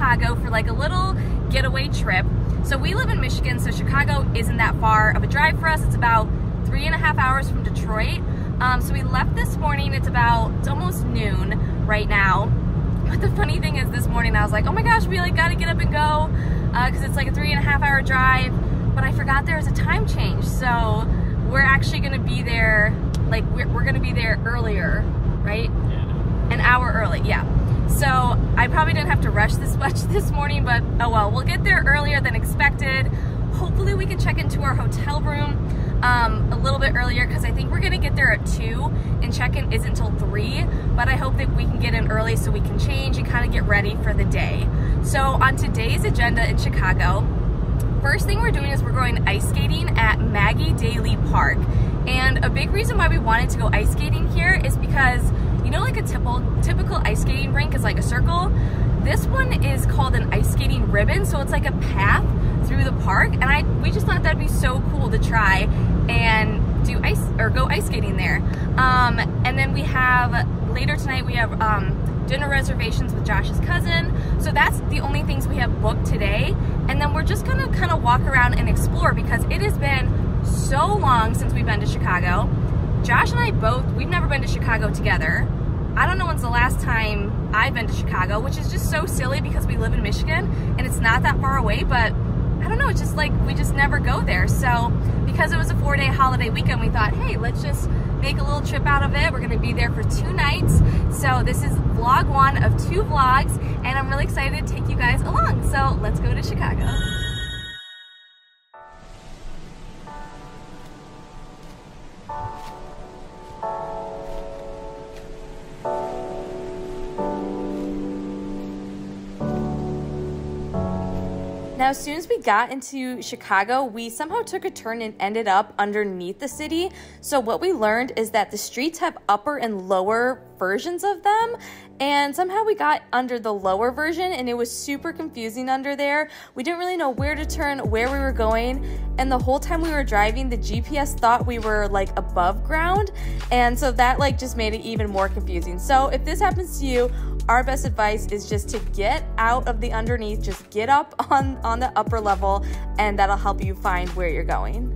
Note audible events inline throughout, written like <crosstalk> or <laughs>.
Chicago for like a little getaway trip. So we live in Michigan, so Chicago isn't that far of a drive for us. It's about three and a half hours from Detroit. Um, so we left this morning, it's about, it's almost noon right now. But the funny thing is this morning I was like, oh my gosh, we like gotta get up and go because uh, it's like a three and a half hour drive. But I forgot there was a time change. So we're actually gonna be there, like we're, we're gonna be there earlier, right? Yeah. An hour early, yeah. So I probably didn't have to rush this <laughs> much this morning, but oh well, we'll get there earlier than expected. Hopefully we can check into our hotel room um, a little bit earlier because I think we're gonna get there at two and check-in isn't until three, but I hope that we can get in early so we can change and kind of get ready for the day. So on today's agenda in Chicago, first thing we're doing is we're going ice skating at Maggie Daley Park. And a big reason why we wanted to go ice skating here is because, you know like a typical, typical ice skating rink is like a circle? This one is called an ice skating ribbon, so it's like a path through the park, and I we just thought that'd be so cool to try and do ice or go ice skating there. Um, and then we have later tonight we have um, dinner reservations with Josh's cousin. So that's the only things we have booked today. And then we're just gonna kind of walk around and explore because it has been so long since we've been to Chicago. Josh and I both, we've never been to Chicago together. I don't know when's the last time I've been to Chicago, which is just so silly because we live in Michigan and it's not that far away, but I don't know, it's just like we just never go there. So because it was a four day holiday weekend, we thought, hey, let's just make a little trip out of it. We're gonna be there for two nights. So this is vlog one of two vlogs and I'm really excited to take you guys along. So let's go to Chicago. Now, as soon as we got into Chicago, we somehow took a turn and ended up underneath the city. So, what we learned is that the streets have upper and lower versions of them. And somehow we got under the lower version and it was super confusing under there. We didn't really know where to turn, where we were going. And the whole time we were driving, the GPS thought we were like above ground. And so that like just made it even more confusing. So if this happens to you, our best advice is just to get out of the underneath, just get up on, on the upper level, and that'll help you find where you're going.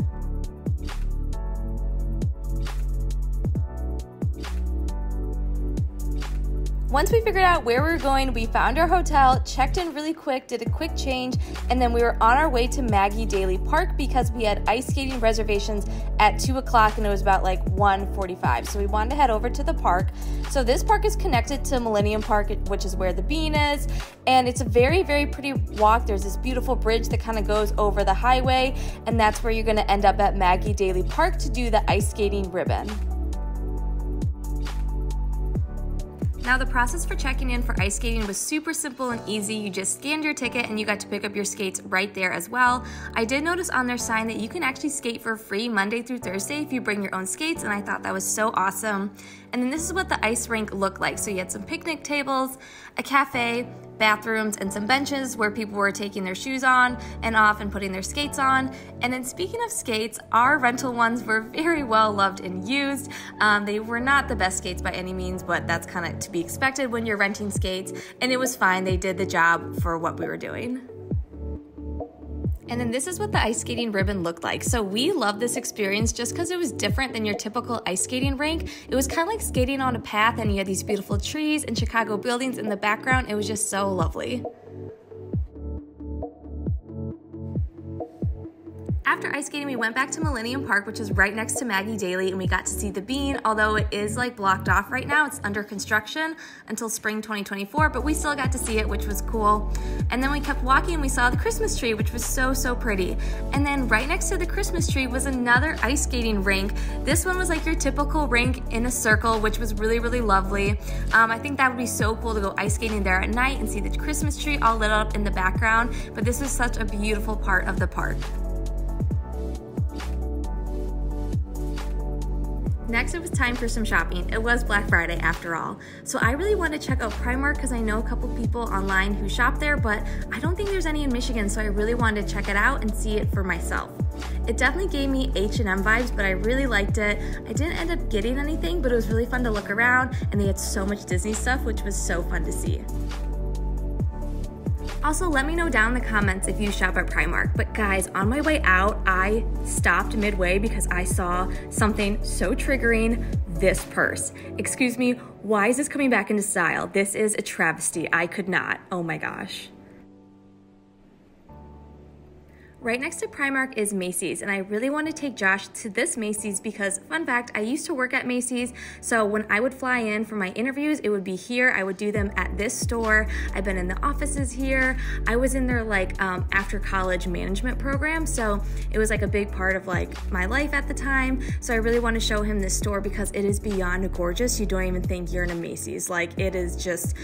Once we figured out where we were going, we found our hotel, checked in really quick, did a quick change, and then we were on our way to Maggie Daley Park because we had ice skating reservations at 2 o'clock and it was about like 1.45. So we wanted to head over to the park. So this park is connected to Millennium Park, which is where the Bean is, and it's a very, very pretty walk. There's this beautiful bridge that kind of goes over the highway, and that's where you're gonna end up at Maggie Daley Park to do the ice skating ribbon. Now the process for checking in for ice skating was super simple and easy. You just scanned your ticket and you got to pick up your skates right there as well. I did notice on their sign that you can actually skate for free Monday through Thursday if you bring your own skates and I thought that was so awesome. And then this is what the ice rink looked like. So you had some picnic tables, a cafe, bathrooms, and some benches where people were taking their shoes on and off and putting their skates on. And then speaking of skates, our rental ones were very well loved and used. Um, they were not the best skates by any means, but that's kind of to be expected when you're renting skates. And it was fine. They did the job for what we were doing. And then this is what the ice skating ribbon looked like. So we loved this experience just because it was different than your typical ice skating rink. It was kind of like skating on a path and you had these beautiful trees and Chicago buildings in the background. It was just so lovely. After ice skating, we went back to Millennium Park, which is right next to Maggie Daley, and we got to see the bean, although it is like blocked off right now. It's under construction until spring 2024, but we still got to see it, which was cool. And then we kept walking and we saw the Christmas tree, which was so, so pretty. And then right next to the Christmas tree was another ice skating rink. This one was like your typical rink in a circle, which was really, really lovely. Um, I think that would be so cool to go ice skating there at night and see the Christmas tree all lit up in the background, but this was such a beautiful part of the park. Next, it was time for some shopping. It was Black Friday after all. So I really wanted to check out Primark because I know a couple people online who shop there, but I don't think there's any in Michigan, so I really wanted to check it out and see it for myself. It definitely gave me H&M vibes, but I really liked it. I didn't end up getting anything, but it was really fun to look around and they had so much Disney stuff, which was so fun to see. Also, let me know down in the comments if you shop at Primark. But guys, on my way out, I stopped midway because I saw something so triggering, this purse. Excuse me, why is this coming back into style? This is a travesty. I could not. Oh my gosh. Right next to Primark is Macy's, and I really want to take Josh to this Macy's because, fun fact, I used to work at Macy's, so when I would fly in for my interviews, it would be here. I would do them at this store. I've been in the offices here. I was in their like um, after college management program, so it was like a big part of like my life at the time. So I really want to show him this store because it is beyond gorgeous. You don't even think you're in a Macy's. Like it is just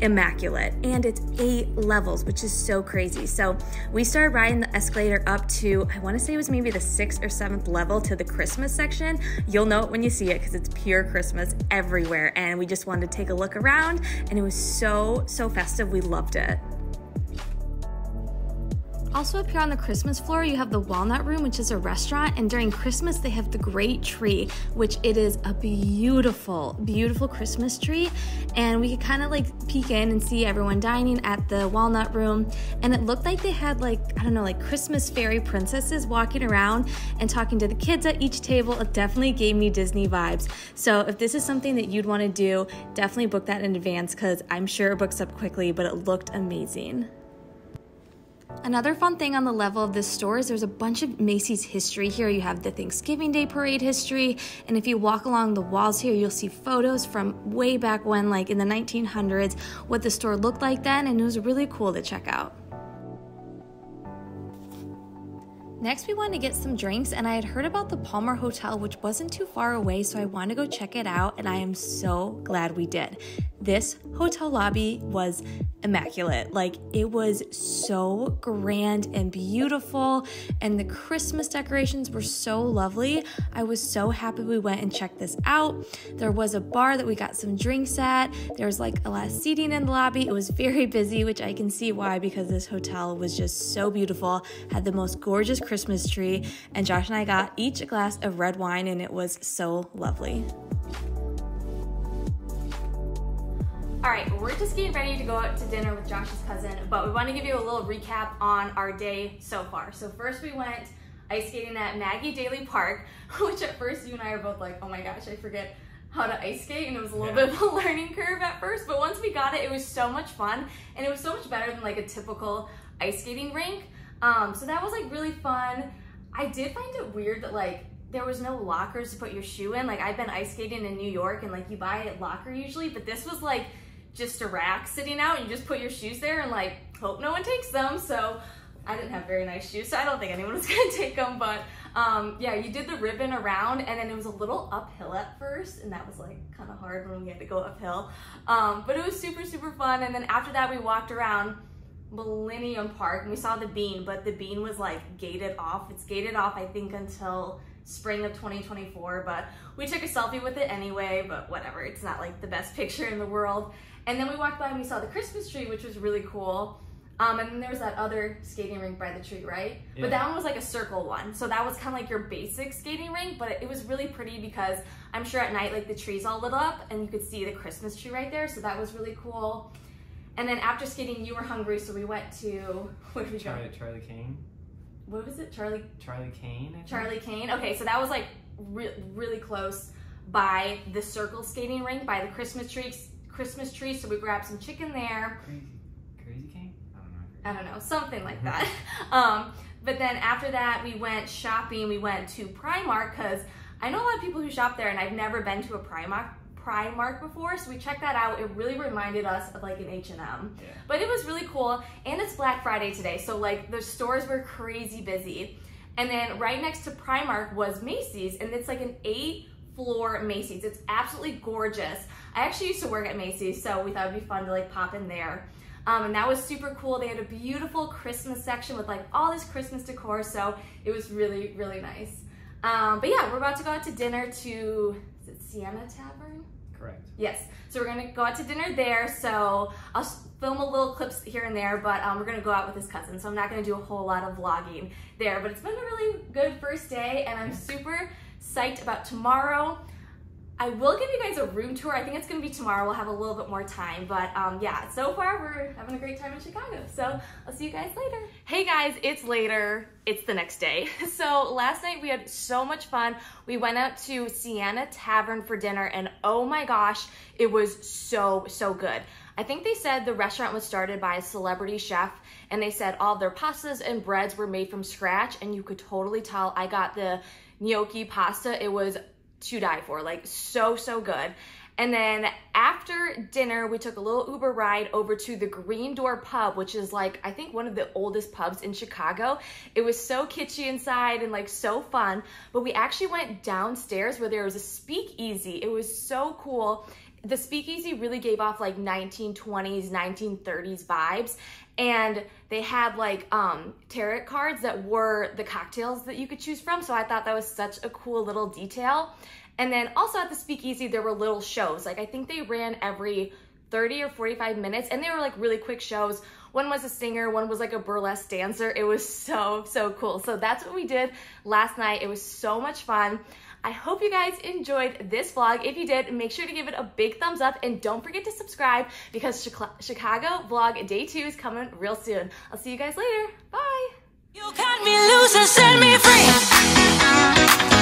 immaculate and it's eight levels which is so crazy. So we started riding the escalator up to i want to say it was maybe the sixth or seventh level to the christmas section. You'll know it when you see it because it's pure christmas everywhere and we just wanted to take a look around and it was so so festive. We loved it also up here on the Christmas floor, you have the Walnut Room, which is a restaurant, and during Christmas, they have the Great Tree, which it is a beautiful, beautiful Christmas tree, and we could kind of like peek in and see everyone dining at the Walnut Room, and it looked like they had like, I don't know, like Christmas fairy princesses walking around and talking to the kids at each table. It definitely gave me Disney vibes. So if this is something that you'd want to do, definitely book that in advance because I'm sure it books up quickly, but it looked amazing. Another fun thing on the level of this store is there's a bunch of Macy's history here. You have the Thanksgiving Day Parade history, and if you walk along the walls here, you'll see photos from way back when, like in the 1900s, what the store looked like then, and it was really cool to check out. Next, we wanted to get some drinks, and I had heard about the Palmer Hotel, which wasn't too far away, so I wanted to go check it out, and I am so glad we did. This hotel lobby was immaculate. Like, it was so grand and beautiful, and the Christmas decorations were so lovely. I was so happy we went and checked this out. There was a bar that we got some drinks at, there was like a lot of seating in the lobby. It was very busy, which I can see why because this hotel was just so beautiful, had the most gorgeous Christmas tree, and Josh and I got each a glass of red wine, and it was so lovely. All right, we're just getting ready to go out to dinner with Josh's cousin, but we want to give you a little recap on our day so far. So first we went ice skating at Maggie Daley Park, <laughs> which at first you and I are both like, oh my gosh, I forget how to ice skate and it was a little yeah. bit of a <laughs> learning curve at first, but once we got it, it was so much fun and it was so much better than like a typical ice skating rink. Um, so that was like really fun. I did find it weird that like there was no lockers to put your shoe in. Like I've been ice skating in New York and like you buy a locker usually, but this was like just a rack sitting out. And you just put your shoes there and like hope no one takes them. So I didn't have very nice shoes, so I don't think anyone was <laughs> gonna take them. But um, yeah, you did the ribbon around, and then it was a little uphill at first, and that was like kind of hard when we had to go uphill. Um, but it was super super fun. And then after that, we walked around Millennium Park and we saw the bean, but the bean was like gated off. It's gated off, I think, until spring of 2024, but we took a selfie with it anyway, but whatever. It's not like the best <laughs> picture in the world. And then we walked by and we saw the Christmas tree, which was really cool. Um, and then there was that other skating rink by the tree, right? Yeah. But that one was like a circle one. So that was kind of like your basic skating rink, but it was really pretty because I'm sure at night, like the trees all lit up and you could see the Christmas tree right there. So that was really cool. And then after skating, you were hungry, so we went to, <laughs> where did we Charlie, go? Charlie Kane. What was it? Charlie? Charlie Kane, Charlie Kane. Okay, so that was like re really close by the circle skating rink, by the Christmas trees Christmas tree, so we grabbed some chicken there. Crazy, crazy cane? I don't know. I don't know, something like that. <laughs> <laughs> um, but then after that, we went shopping. We went to Primark because I know a lot of people who shop there, and I've never been to a Primark Primark before, so we checked that out. It really reminded us of like an H&M. Yeah. But it was really cool, and it's Black Friday today, so like the stores were crazy busy. And then right next to Primark was Macy's, and it's like an eight floor Macy's. It's absolutely gorgeous. I actually used to work at Macy's, so we thought it'd be fun to like pop in there. Um, and that was super cool. They had a beautiful Christmas section with like all this Christmas decor, so it was really, really nice. Um, but yeah, we're about to go out to dinner to, is it Siena Tavern? Correct. Yes. So we're gonna go out to dinner there. So I'll film a little clips here and there, but um, we're gonna go out with his cousin. So I'm not gonna do a whole lot of vlogging there. But it's been a really good first day, and I'm super psyched about tomorrow. I will give you guys a room tour. I think it's gonna be tomorrow. We'll have a little bit more time, but um, yeah. So far, we're having a great time in Chicago. So I'll see you guys later. Hey guys, it's later. It's the next day. <laughs> So last night we had so much fun. We went out to Siena Tavern for dinner, and oh my gosh, it was so so good. I think they said the restaurant was started by a celebrity chef, and they said all their pastas and breads were made from scratch, and you could totally tell. I got the gnocchi pasta. It was to die for, like so, so good. And then after dinner, we took a little Uber ride over to the Green Door Pub, which is like, I think one of the oldest pubs in Chicago. It was so kitschy inside and like so fun. But we actually went downstairs where there was a speakeasy. It was so cool. The speakeasy really gave off like 1920s, 1930s vibes. And they had like um, tarot cards that were the cocktails that you could choose from. So I thought that was such a cool little detail. And then also at the speakeasy, there were little shows. Like I think they ran every 30 or 45 minutes and they were like really quick shows. One was a singer, one was like a burlesque dancer. It was so, so cool. So that's what we did last night. It was so much fun. I hope you guys enjoyed this vlog. If you did, make sure to give it a big thumbs up and don't forget to subscribe because Chicago vlog day two is coming real soon. I'll see you guys later. Bye. You me loose and set me free.